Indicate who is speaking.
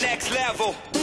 Speaker 1: Next level.